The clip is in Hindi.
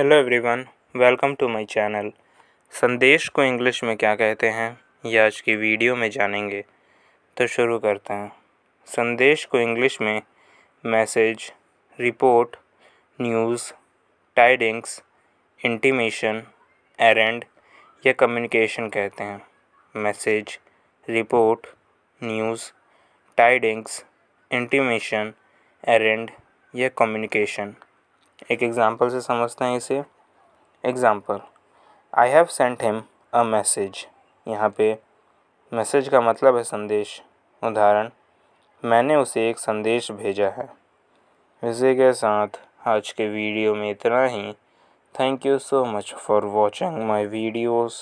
Hello everyone welcome to my channel संदेश को इंग्लिश में क्या कहते हैं, ये आज की वीडियो में जानेंगे। तो शुरू करते हैं। संदेश को इंग्लिश में message report news tidings intimation errand या कम्युनिकेशन कहते हैं। Message report news tidings intimation errand या कम्युनिकेशन एक एग्ज़ाम्पल से समझते हैं इसे। Example I have sent him a message यहाँ पे मैसेज का मतलब है संदेश, उदाहरण। मैंने उसे एक संदेश भेजा है। इसी के साथ आज के वीडियो में इतना ही। Thank you so much for watching my videos